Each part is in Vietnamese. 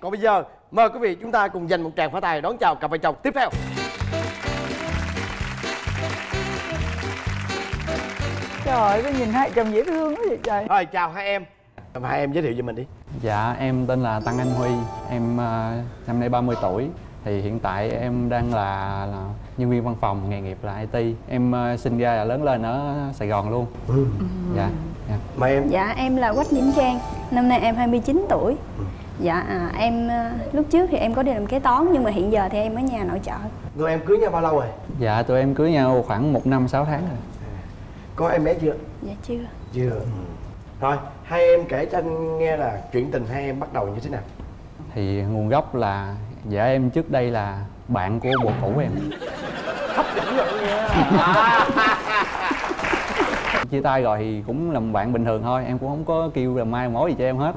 còn bây giờ mời quý vị chúng ta cùng dành một tràng pháo tay đón chào cặp vợ chồng tiếp theo. Trời ơi, cái nhìn hai chồng dễ thương quá vậy trời. Rồi chào hai em. Hai em giới thiệu về mình đi. Dạ em tên là Tăng Anh Huy. Em ờ, năm nay 30 tuổi. Thì hiện tại em đang là, là nhân viên văn phòng nghề nghiệp là IT Em ờ, sinh ra và lớn lên ở Sài Gòn luôn. Dạ, dạ. mời em. Dạ em là Quách Diễm Trang. Năm nay em 29 tuổi Dạ à, em à, lúc trước thì em có đi làm kế toán Nhưng mà hiện giờ thì em ở nhà nội trợ. Người em cưới nhau bao lâu rồi? Dạ tụi em cưới nhau khoảng 1 năm 6 tháng rồi. Có em bé chưa? Dạ chưa. Chưa. Rồi hai em kể cho anh nghe là chuyện tình hai em bắt đầu như thế nào. Thì nguồn gốc là Dạ em trước đây là bạn của bộ cũ em. Hấp dẫn rồi nha. Chia tay rồi thì cũng làm bạn bình thường thôi Em cũng không có kêu là mai mối gì cho em hết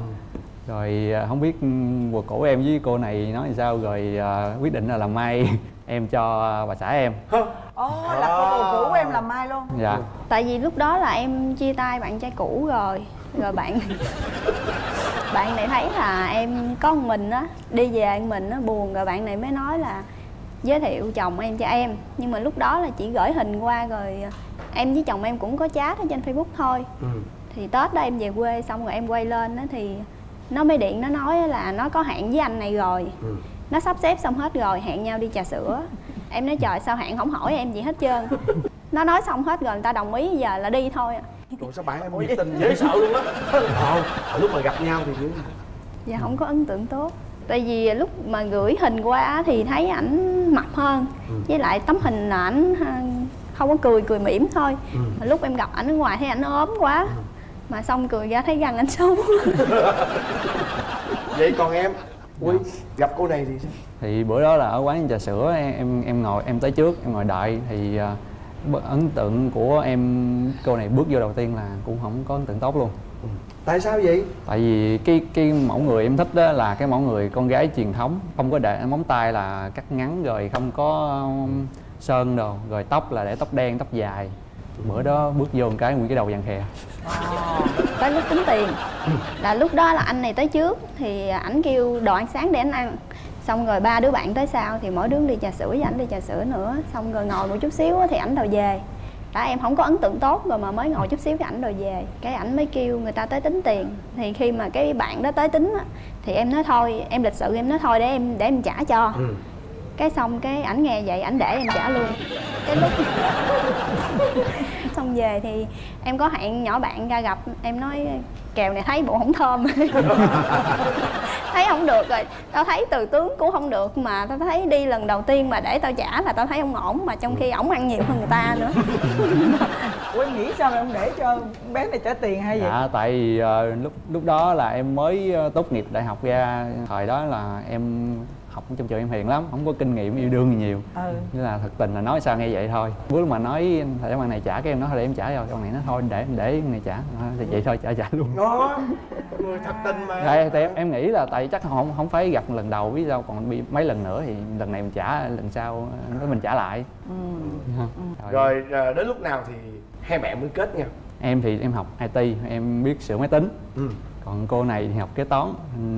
Rồi à, không biết bộ cổ em với cô này nói làm sao? Rồi à, quyết định là làm mai em cho bà xã em. Ồ, là cô bồ cũ của em làm mai luôn? Dạ. Tại vì lúc đó là em chia tay bạn trai cũ rồi. Rồi bạn Bạn này thấy là em có một mình á Đi về một mình á buồn Rồi bạn này mới nói là Giới thiệu chồng em cho em. Nhưng mà lúc đó là chỉ gửi hình qua rồi Em với chồng em cũng có chat ở trên Facebook thôi. Ừ. thì tết đó em về quê xong rồi em quay lên á thì nó mới điện nó nói là nó có hẹn với anh này rồi. Ừ. nó sắp xếp xong hết rồi hẹn nhau đi trà sữa. Em nói trời sao hẹn không hỏi em gì hết trơn? Nó nói xong hết rồi người ta đồng ý giờ là đi thôi à. Trời sao bạn em nhiệt tình dễ sợ luôn á? Ờ, lúc mà gặp nhau thì như dạ không có ấn tượng tốt. Tại vì lúc mà gửi hình qua thì thấy ảnh mập hơn. Với lại tấm hình là ảnh ha, không có cười cười mỉm thôi. Mà lúc em gặp ảnh ở ngoài thấy ảnh ốm quá mà xong cười ra thấy răng ảnh xấu Vậy còn em? Ui, gặp cô này thì sao? Thì bữa đó là ở quán trà sữa em em ngồi em tới trước em ngồi đợi. Thì bất- ấn tượng của em cô này bước vô đầu tiên là cũng không có ấn tượng tốt luôn. Tại sao vậy? tại vì cái cái mẫu người em thích đó là cái mẫu người con gái truyền thống không có để móng tay là cắt ngắn rồi không có um, sơn đồ rồi tóc là để tóc đen tóc dài bữa đó bước vô một cái nguyên cái đầu vàng khè tới lúc tính tiền. Là lúc đó là anh này tới trước thì ảnh kêu đồ ăn sáng để anh ăn. Xong rồi ba đứa bạn tới sau thì mỗi đứa đi trà sữa với ảnh đi trà sữa nữa. Xong rồi ngồi một chút xíu thì ảnh đòi về. Đã em không có ấn tượng tốt rồi mà mới ngồi chút xíu với ảnh đòi về. Cái ảnh mới kêu người ta tới tính tiền. Thì khi mà cái bạn đó tới tính á thì em nói thôi em lịch sự em nói thôi để em để em trả cho. Ừ. cái xong cái ảnh nghe vậy ảnh để em trả luôn. Cái lúc xong về thì em có hẹn nhỏ bạn ra gặp em nói kèo này thấy bộ không thơm. Thấy không được rồi. Tao thấy từ tướng cũng không được mà tao thấy đi lần đầu tiên mà để tao trả là tao thấy không ổn mà trong khi ổng ăn nhiều hơn người ta nữa. Ủa em nghĩ sao mà em để cho bé này trả tiền hay vậy? dạ tại vì ờ, lúc lúc đó là em mới ờ, tốt nghiệp đại học ra. Thời đó là em học trong trường em hiền lắm không có kinh nghiệm yêu đương gì nhiều. Ừ. Nên là thật tình là nói sao nghe vậy thôi. Bữa mà nói thầy bạn này trả cái em nói thôi để em trả rồi. Con này nói thôi để để con này trả. Thì vậy thôi trả trả luôn. Đó Người thật tình mà. Tại, tại em, em nghĩ là tại chắc không không phải gặp lần đầu biết sao còn bị mấy lần nữa thì lần này mình trả lần sau nó mình trả lại. Ừ. Rồi. Rồi à, đến lúc nào thì hai bạn mới kết nhau em thì em học IT em biết sửa máy tính. Ừ. còn cô này thì học kế toán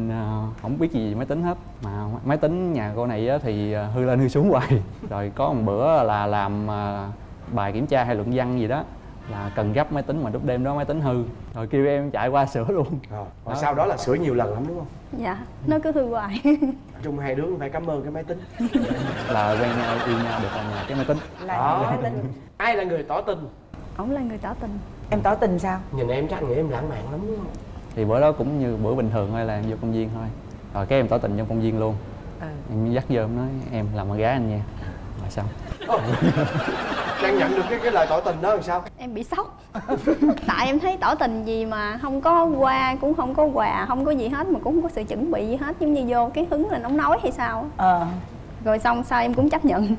ờ, không biết gì về máy tính hết mà máy tính nhà cô này á thì ờ, hư lên hư xuống hoài rồi có một bữa là làm ờ, bài kiểm tra hay luận văn gì đó là cần gấp máy tính mà lúc đêm đó máy tính hư rồi kêu em chạy qua sửa luôn Rồi. Còn sau đó là sửa nhiều lần lắm đúng không? dạ nó cứ hư hoài Nói chung hai đứa phải cảm ơn cái máy tính là quen nhau yêu nhau được là cái máy tính Là Đó. máy tính Ai là người tỏ tình? ổng là người tỏ tình Em tỏ tình sao? Nhìn em chắc nghĩ em lãng mạn lắm đúng không? Thì bữa đó cũng như bữa bình thường thôi là em vô công viên thôi. Rồi cái em tỏ tình trong công viên luôn. Ừ. Em dắt vô em nói em làm con gái anh nha. Rồi xong Trang nhận được cái cái lời tỏ tình đó làm sao? em bị sốc. Tại em thấy tỏ tình gì mà không có qua cũng không có quà không có gì hết mà cũng không có sự chuẩn bị gì hết. Giống như vô cái hứng là nóng nói hay sao á. Ờ. Rồi xong sau em cũng chấp nhận.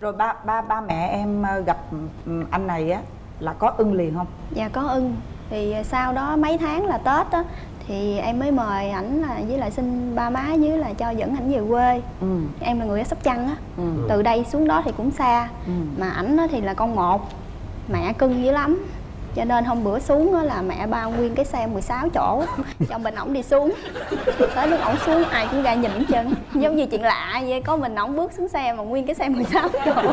Rồi ba ba ba mẹ em ờ, gặp ừ, anh này á là có ưng liền không? dạ có ưng thì sau đó mấy tháng là tết á thì em mới mời ảnh là với lại xin ba má với là cho dẫn ảnh về quê. Ừ. Em là người ở sóc trăng á. Ừ. Từ đây xuống đó thì cũng xa. Ừ. mà ảnh á thì là con một mẹ cưng dữ lắm. Cho nên hôm bữa xuống á là mẹ bao nguyên cái xe 16 chỗ. Cho mình ổng đi xuống. Tới lúc ổng xuống ai cũng ra nhìn hết trơn. Giống như chuyện lạ vậy có mình ổng bước xuống xe mà nguyên cái xe 16 chỗ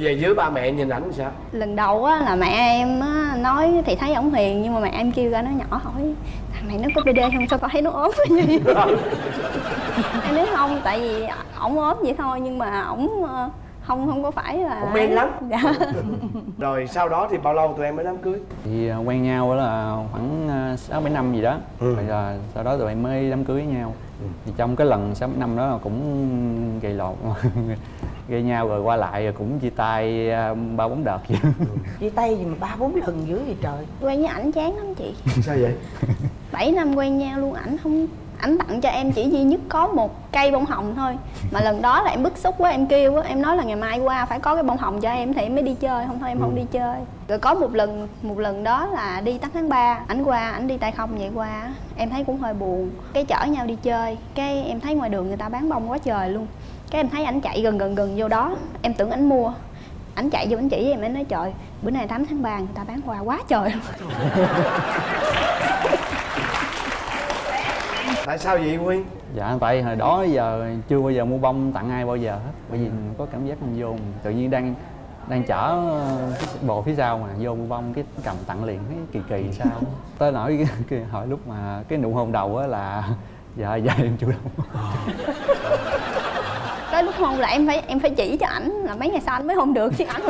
về dưới ba mẹ nhìn ảnh sao? Lần đầu á là mẹ em á nói thì thấy ổng hiền nhưng mà mẹ em kêu ra nó nhỏ hỏi thằng này nó có BD không sao con thấy nó ốm. Cái gì em nói không tại vì ổng ốm vậy thôi nhưng mà ổng ờ, không không có phải là Ổng men lắm. dạ. Rồi sau đó thì bao lâu tụi em mới đám cưới? Thì à, quen nhau là khoảng à, sáu bảy năm gì đó. Ừ. rồi là sau đó tụi em mới đám cưới với nhau. Thì trong cái lần sáu năm đó là cũng gây lộn gây nhau rồi qua lại rồi cũng chia tay à, ba bốn đợt vậy. Chia tay gì mà ba bốn lần dữ vậy trời? Quen với ảnh chán lắm chị. Sao vậy? 7 năm quen nhau luôn ảnh không ảnh tặng cho em chỉ duy nhất có một cây bông hồng thôi. Mà lần đó là em bức xúc quá em kêu á em nói là ngày mai qua phải có cái bông hồng cho em thì em mới đi chơi không thôi em không đi chơi. Rồi có một lần một lần đó là đi tắt tháng 3 ảnh qua ảnh đi tay không vậy qua em thấy cũng hơi buồn. Cái chở nhau đi chơi cái em thấy ngoài đường người ta bán bông quá trời luôn cái em thấy ảnh chạy gần gần gần vô đó em tưởng ảnh mua. Ảnh chạy vô ảnh chỉ em em nói trời bữa nay 8 tháng 3 người ta bán hoa quá trời luôn. Tại sao vậy nguyên? Dạ tại hồi đó giờ chưa bao giờ mua bông tặng ai bao giờ hết. Bởi vì có cảm giác mình vô mình tự nhiên đang đang chở ờ, cái bồ phía sau mà vô mua bông cái cầm tặng liền thấy kỳ kỳ. Sao? Tới nỗi cái, cái hỏi lúc mà cái nụ hôn đầu á là dạ dạ em chủ động tới lúc hôn là em phải em phải chỉ cho ảnh là mấy ngày sau anh mới hôn được. Chứ ảnh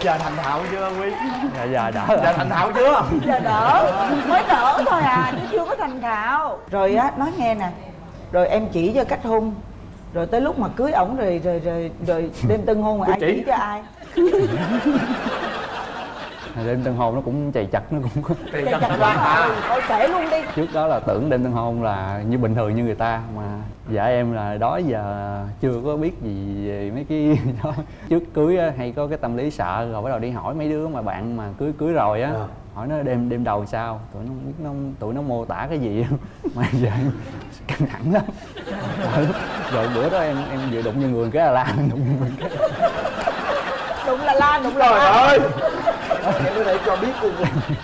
giờ thành thạo chưa nguyên dạ dạ đã giờ thành thạo chưa? Giờ đỡ. Mới đỡ thôi à chứ chưa có thành thạo. Rồi á nói nghe nè. Rồi em chỉ cho cách hôn. Rồi tới lúc mà cưới ổng rồi rồi rồi rồi đêm tân hôn rồi ai chỉ. chỉ cho ai đêm tân hôn nó cũng chày chặt nó cũng quá à thôi kể luôn đi. Trước đó là tưởng đêm tân hôn là như bình thường như người ta mà dạ em là đó giờ chưa có biết gì về mấy cái đó. Trước cưới á, hay có cái tâm lý sợ rồi bắt đầu đi hỏi mấy đứa mà bạn mà cưới cưới rồi á Ờ. hỏi nó đêm đêm đầu sao? Tụi nó không biết nó tụi nó mô tả cái gì mà giờ em căng thẳng lắm. Rồi, rồi bữa đó em em vừa đụng vô người cái là la đụng vô người cái đụng là la đụng la. ơi em có thể cho biết luôn.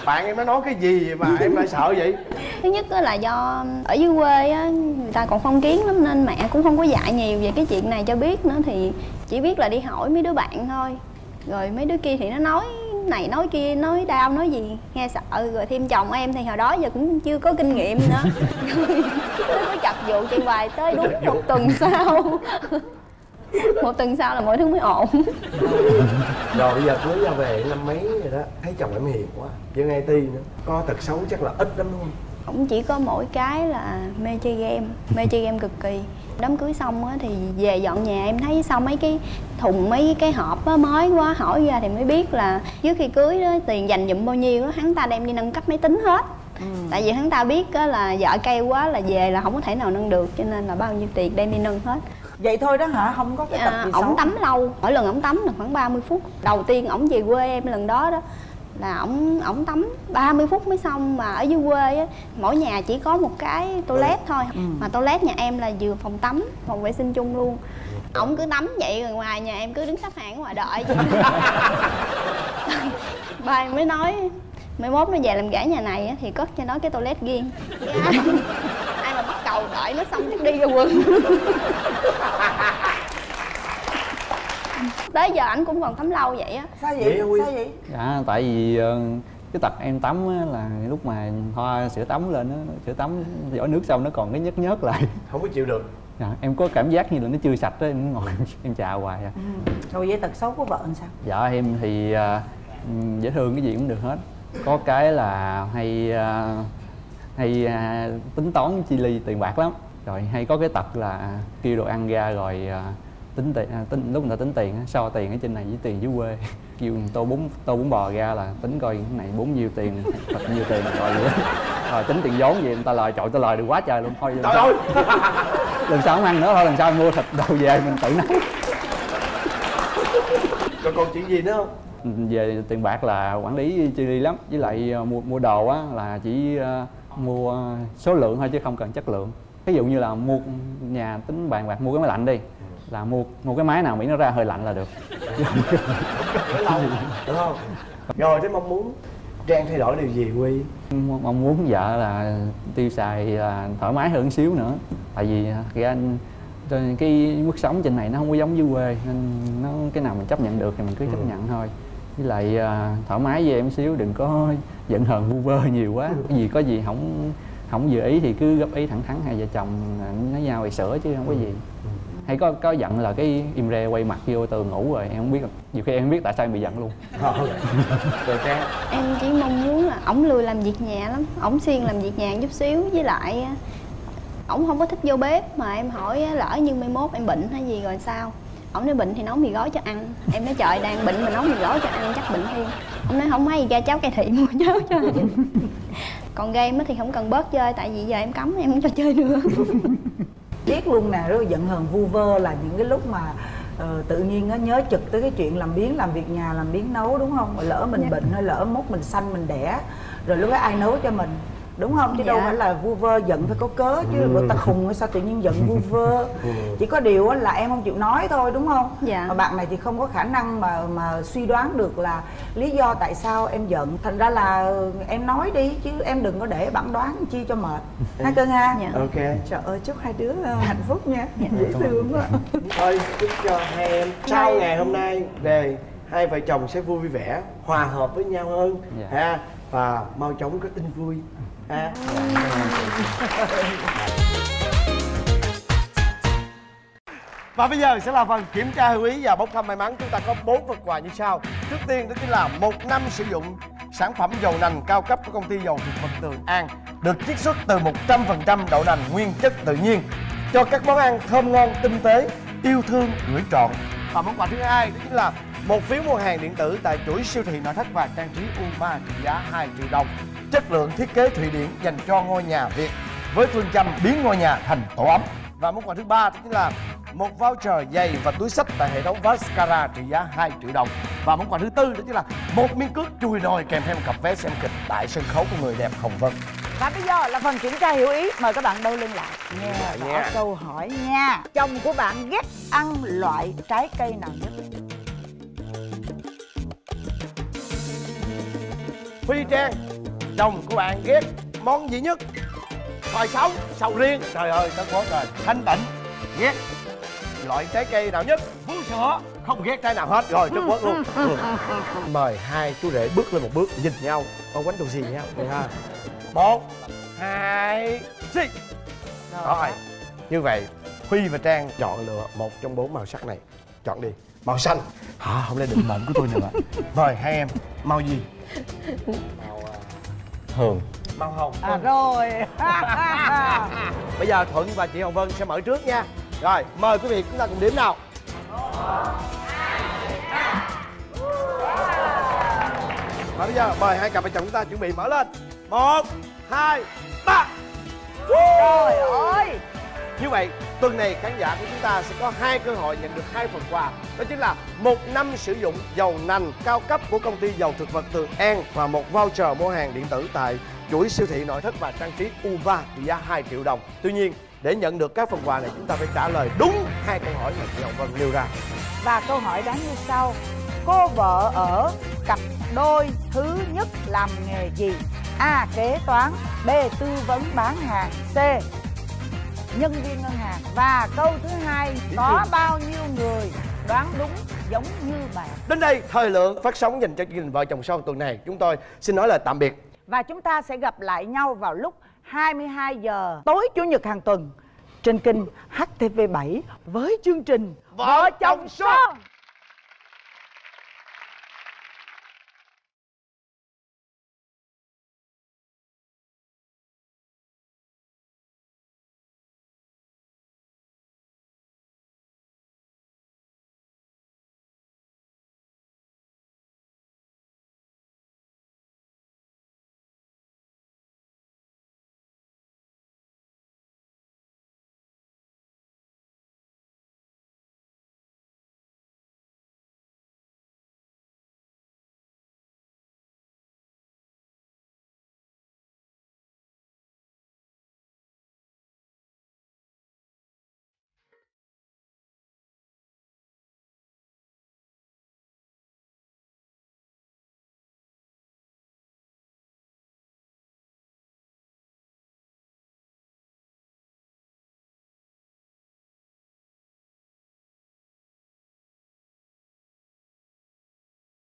Bạn em nó nói cái gì mà em lại sợ vậy? Thứ nhất là do ở dưới quê á người ta còn phong kiến lắm nên mẹ cũng không có dạy nhiều về cái chuyện này cho biết nữa. Thì chỉ biết là đi hỏi mấy đứa bạn thôi. Rồi mấy đứa kia thì nó nói này nói kia nói đau nói gì nghe sợ. Rồi thêm chồng em thì hồi đó giờ cũng chưa có kinh nghiệm nữa. Nó chập vụ chị hoài tới đúng một tuần sau một tuần sau là mọi thứ mới ổn. Rồi bây giờ cưới ra về năm mấy rồi đó thấy chồng em hiền quá dân IT nữa. Có tật xấu chắc là ít lắm không? Cũng chỉ có mỗi cái là mê chơi game mê chơi game cực kỳ. Đám cưới xong á thì về dọn nhà em thấy xong mấy cái thùng mấy cái hộp á mới quá hỏi ra thì mới biết là trước khi cưới đó tiền dành dụm bao nhiêu á hắn ta đem đi nâng cấp máy tính hết. Tại vì hắn ta biết á là vợ kêu quá là về là không có thể nào nâng được cho nên là bao nhiêu tiền đem đi nâng hết vậy thôi đó hả? Không có cái tật à, gì xấu. ổng tắm lâu. Mỗi lần ổng tắm là khoảng 30 phút. Đầu tiên ổng về quê em lần đó đó là ổng ổng tắm 30 phút mới xong. Mà ở dưới quê á mỗi nhà chỉ có một cái toilet thôi. Mà toilet nhà em là vừa phòng tắm phòng vệ sinh chung luôn. Ổng cứ tắm vậy rồi ngoài nhà em cứ đứng xếp hàng ở ngoài đợi. Ba em mới nói mai mốt nó về làm gã nhà này á, thì cất cho nó cái toilet riêng Cầu đợi nó xong chắc đi ra quần. Tới giờ ảnh cũng còn tắm lâu vậy á. Sao Vậy? Sao vậy? Dạ tại vì ờ, cái tật em tắm á là lúc mà thoa sữa tắm lên á sữa tắm vỏ nước xong nó còn cái nhớt nhớt lại. Không có chịu được. Dạ, em có cảm giác như là nó chưa sạch á em ngồi em chào hoài à rồi vậy tật xấu của vợ làm sao? Vợ em thì à, ừm, dễ thương cái gì cũng được hết. Có cái là hay à, hay à, tính toán chi ly tiền bạc lắm. Rồi hay có cái tật là kêu đồ ăn ra rồi à, tính tiền à, tính lúc người ta tính tiền so tiền ở trên này với tiền dưới quê. Kêu tô bún tô bún bò ra là tính coi cái này bốn nhiêu tiền thật nhiêu tiền rồi vậy rồi tính tiền vốn gì người ta lời trội ta lời được quá trời luôn. Thôi trời ơi! lần sau không ăn nữa thôi lần sau mua thịt đồ về mình tự nấu. Còn còn chuyện gì nữa không? Về tiền bạc là quản lý chi ly lắm. Với lại ờ, mua mua đồ á là chỉ ờ, mua số lượng thôi chứ không cần chất lượng. Ví dụ như là mua nhà tính bàn bạc mua cái máy lạnh đi là mua mua cái máy nào miễn nó ra hơi lạnh là được. Đúng không? Rồi thế mong muốn trang thay đổi điều gì quy mong muốn vợ là tiêu xài là thoải mái hơn xíu nữa. Tại vì ra anh trên cái mức sống trên này nó không có giống dưới quê nên nó cái nào mình chấp nhận được thì mình cứ chấp Ừ. nhận thôi với lại à, thoải mái với em xíu đừng có giận hờn vu vơ nhiều quá. Cái gì có gì không không vừa ý thì cứ góp ý thẳng thắn hai vợ chồng à, nói nhau thì sửa chứ không có gì. Hay có có giận là cái im re quay mặt vô tường ngủ rồi em không biết nhiều khi em không biết tại sao em bị giận luôn. Rồi trang em chỉ mong muốn là ổng lười làm việc nhà lắm ổng siêng làm việc nhà chút xíu. Với lại á, ổng không có thích vô bếp mà em hỏi á, lỡ như mai mốt em bệnh hay gì rồi sao ổng nói bệnh thì nấu mì gói cho ăn. Em nói trời đang bệnh mà nấu mì gói cho ăn chắc bệnh thêm ổng nói không gì ra cháu cai thị mua cháo cho. Ăn còn game thì không cần bớt chơi tại vì giờ em cấm em không cho chơi nữa. Biết luôn nè rất là giận hờn vu vơ là những cái lúc mà ờ, tự nhiên nó nhớ trực tới cái chuyện làm biếng làm việc nhà làm biếng nấu đúng không? Rồi lỡ mình Dạ. bệnh hay lỡ mốt mình sanh mình đẻ rồi lúc đó ai nấu cho mình đúng không? Chứ đâu Dạ. phải là vu vơ giận phải có cớ chứ. Ừ. người ta khùng hay sao tự nhiên giận vu vơ? Ừ. chỉ có điều á là em không chịu nói thôi đúng không? Dạ. mà bạn này thì không có khả năng mà mà suy đoán được là lý do tại sao em giận. Thành ra là em nói đi chứ em đừng có để bạn đoán chi cho mệt. Ha cưng ha? Dạ. ok. Trời ơi chúc hai đứa ờ, hạnh phúc nha. Dễ thương quá. thôi chúc cho hai em sau ngày hôm nay về hai vợ chồng sẽ vui vẻ hòa hợp với nhau hơn. Dạ. ha và mau chóng có tin vui ha Và bây giờ sẽ là phần kiểm tra hữu ý và bốc thăm may mắn. Chúng ta có bốn phần quà như sau. Trước tiên đó chính là một năm sử dụng sản phẩm dầu nành cao cấp của công ty dầu thực vật Tường An Được chiết xuất từ 100% đậu nành nguyên chất tự nhiên Cho các món ăn thơm ngon, tinh tế, yêu thương, gửi trọn. Và món quà thứ hai đó chính là một phiếu mua hàng điện tử tại chuỗi siêu thị nội thất và trang trí Uma trị giá 2 triệu đồng. Chất lượng thiết kế Thụy Điển dành cho ngôi nhà Việt với phương châm biến ngôi nhà thành tổ ấm. Và món quà thứ ba đó chính là một voucher giày và túi sách tại hệ thống Vascara trị giá 2 triệu đồng. Và món quà thứ tư đó chính là một miếng cước chùi nồi kèm theo một cặp vé xem kịch tại sân khấu của người đẹp Hồng Vân. Và bây giờ là phần kiểm tra hiểu ý. Mời các bạn đôi lưng lại. Nghe Dạ, rõ nha. câu hỏi nha. Chồng của bạn ghét ăn loại trái cây nào nhất? Phi Trang chồng của bạn ghét món gì nhất? Khoai sống sầu riêng. Trời ơi tất quá trời thanh tịnh ghét. Loại trái cây nào nhất? Vú sữa. Không ghét trái nào hết. Rồi tất quất luôn. Ừ. mời hai chú rể bước lên một bước nhìn nhau. Con quánh đồ gì nhau ha. Một hai xí rồi như vậy huy và trang chọn lựa một trong bốn màu sắc này. Chọn đi. Màu xanh. Hả? Không lẽ định mệnh của tôi nữa mời hai em. Màu gì Hường màu hồng. À rồi. Bây giờ thuận và chị hồng vân sẽ mở trước nha. Rồi mời quý vị chúng ta cùng đếm nào. Và bây giờ mời hai cặp vợ chồng chúng ta chuẩn bị mở lên. Một hai ba. Trời ơi như vậy, tuần này khán giả của chúng ta sẽ có hai cơ hội nhận được hai phần quà đó chính là một năm sử dụng dầu nành cao cấp của công ty dầu thực vật từ An và một voucher mua hàng điện tử tại chuỗi siêu thị nội thất và trang trí Uva trị giá 2 triệu đồng. Tuy nhiên, để nhận được các phần quà này, chúng ta phải trả lời đúng hai câu hỏi mà chị Hồng Vân nêu ra. Và câu hỏi đáng như sau Cô vợ ở cặp đôi thứ nhất làm nghề gì? A. Kế toán, B. Tư vấn bán hàng, C. Nhân viên ngân hàng. Và câu thứ hai Có bao nhiêu người đoán đúng giống như bạn? Đến đây thời lượng phát sóng dành cho chương trình vợ chồng son tuần này. Chúng tôi xin nói lời tạm biệt. Và chúng ta sẽ gặp lại nhau vào lúc 22 giờ tối Chủ nhật hàng tuần trên kênh HTV7 với chương trình Vợ chồng son.